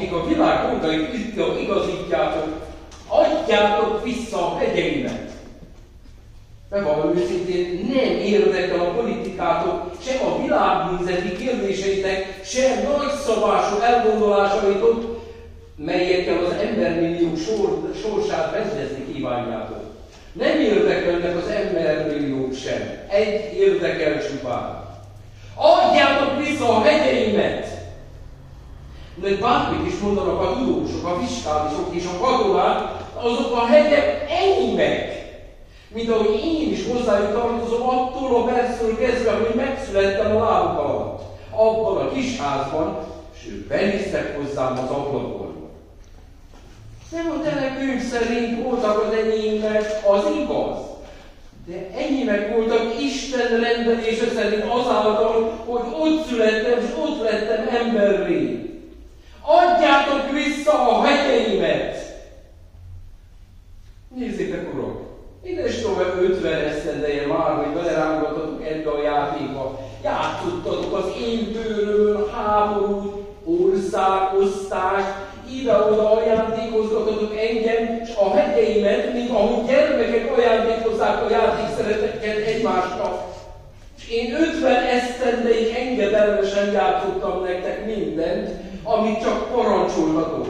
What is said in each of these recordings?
akik a világ dolgait igazítjátok, adjátok vissza a hegyeimet. Bevallom őszintén, nem érdekel a politikátok, sem a világnézeti kérdéseitek, sem nagyszabású elgondolásaitok, melyekkel az embermilliók sor, sorsát rendezni kívánjátok. Nem érdekelnek az embermilliók sem. Egy érdekel csupán. Adjátok vissza a hegyeimet! Mert bármit is mondanak a tudósok, a fiskálisok és a katonák, azok a hegyek enyémek. Mint ahogy én is hozzájuk tartozom attól a perctől kezdve, hogy megszülettem a lábuk alatt. Abban a kis házban, és ők benéztek hozzám az ablakon. Nem a telekönyv szerint voltak az enyémek, az igaz. De enyémek voltak Isten rendelése szerint azáltal, hogy ott születtem, és ott lettem emberré. Adjátok vissza a hegyeimet! Nézzétek, urak! Ide is tovább 50 esztendeje már, hogy belerángattatok ebbe a játékba. Játszottatok az én bőrömön háborút, országosztást, ide-oda ajándékozgatotok engem, és a hegyeimet, mint ahogy gyermekek ajándékozzák a játékszereteket egymásnak. És én 50 esztendeig engedelmesen játszottam nektek mindent, amit csak parancsoltatok.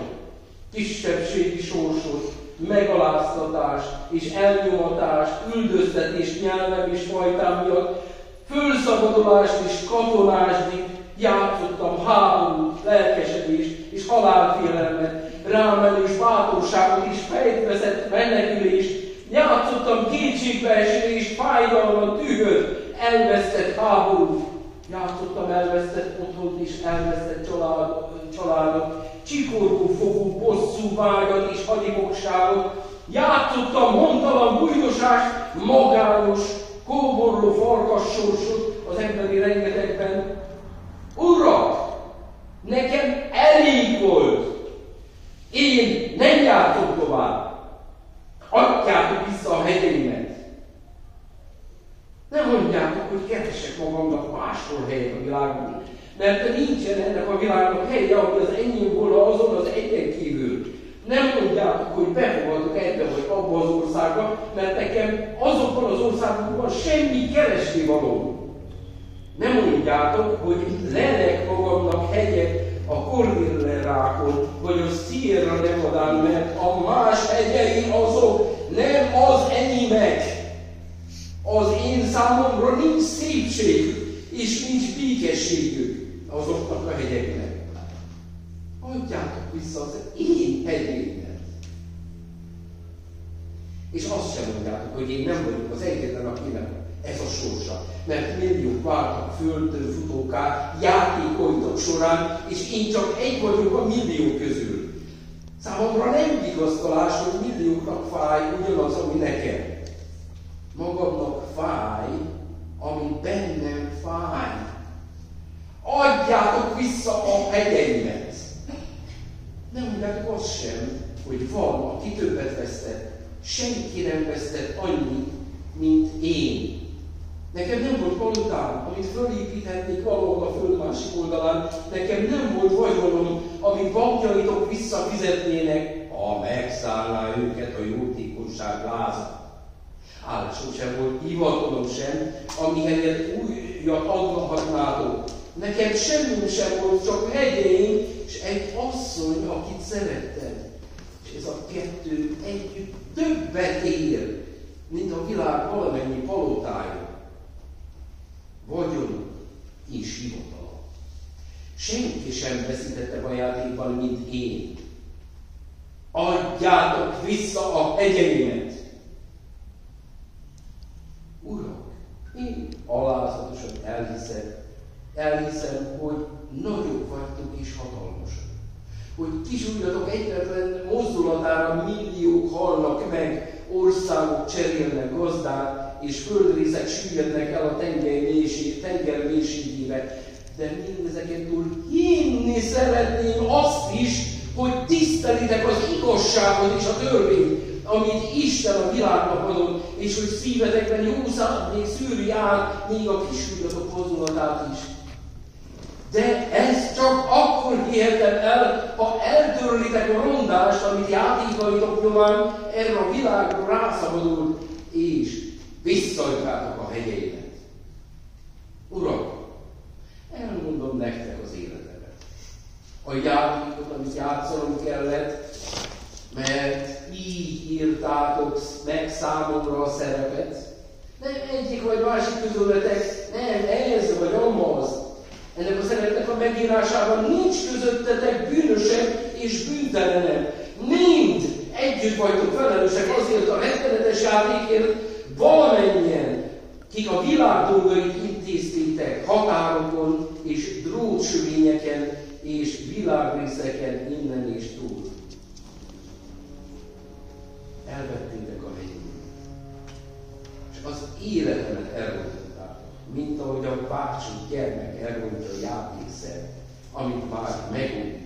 Kisebbségi sorsot, megaláztatást és elnyomatást, üldöztetést nyelvem és fajtám miatt, fölszabadulást és katonásdit, játszottam háborút, lelkesedést és halálfélelmet, rámenős bátorságot és fejtveszett menekülést, játszottam kétségbeesést, fájdalmat, dühöt, elvesztett háborút, játszottam elvesztett otthont és elvesztett család, családot, csikorgó fogú bosszú vágyat és hagyimokságot, játszottam mondalan bújdosást, magányos, kóborló farkas sorsot az emberi rengetegben. Urak, nekem elég volt. Én nem jártok tovább. Adjátok vissza a hegyeimet. Nem mondjátok, hogy keresek magamnak máshol helyet a világban mert nincsen ennek a világnak helye, ami az enyém volna azon az egyen kívül. Nem mondjátok, hogy befogadok ebbe vagy abba az országba, mert nekem azokban az országokban semmi keresni való. Nem mondjátok, hogy lelek magamnak hegyet a Cordillerákon, vagy a Sierra Nevadán, mert a más hegyei azok nem az enyémek. Az én számomra nincs szépség, és nincs békességük azoknak a hegyeknek. Adjátok vissza az én hegyémet. És azt sem mondjátok, hogy én nem vagyok az egyetlen, akinek ez a sorsa. Mert milliók váltak földön futóká, játékoitok során, és én csak egy vagyok a millió közül. Számomra nem vigasztalás, hogy millióknak fáj ugyanaz, ami nekem. Magamnak fáj, ami bennem fáj adjátok vissza a hegyeimet. Nem mondjátok azt sem, hogy van, aki többet vesztett. Senki nem vesztett annyit, mint én. Nekem nem volt valutám, amit fölépíthetnék valahol a föld másik oldalán. Nekem nem volt vagyonom, amit bankjaitok visszafizetnének, ha megszállná őket a jótékonyság láza. Állásom sem volt hivatalom sem, ami helyett újat adhatnátok, Nekem semmi sem volt, csak hegyeim, és egy asszony, akit szerettem. És ez a kettő együtt többet ér, mint a világ valamennyi palotája. Vagyon és hivatala. Senki sem veszítette a játékban, mint én. Adjátok vissza a hegyeimet! Urak, én elhiszem, elhiszem, hogy nagyobb vagytok és hatalmasak. Hogy kisújjatok egyetlen mozdulatára milliók halnak meg, országok cserélnek gazdát, és földrészek süllyednek el a tenger, mélység, tenger mélységébe. De mindezeken túl hinni szeretném azt is, hogy tisztelitek az igazságot és a törvényt, amit Isten a világnak adott, és hogy szívetekben jó még szűri át még a kisújjatok mozdulatát is. De ezt csak akkor hihetem el, ha el érzitek a rondást, amit játékaitok nyomán erre a világra rászabadult, és visszajtátok a hegyeimet. Uram, elmondom nektek. A játékot, amit játszanom kellett, mert így írtátok meg számomra a szerepet. Nem egyik vagy másik közületek, nem ez vagy amaz. Ennek a szerepnek a megírásában nincs közöttetek bűnösek és bűntelenek. Mind együtt vagytok felelősek azért a rettenetes játékért, valamennyien, kik a világ dolgait intéztétek határokon és drótsövényeken és világrészeken innen és túl. Elvettétek a hegyét, és az életemet elrontottátok, mint ahogy a bácsi gyermek elrontja a játékszert, amit már megújt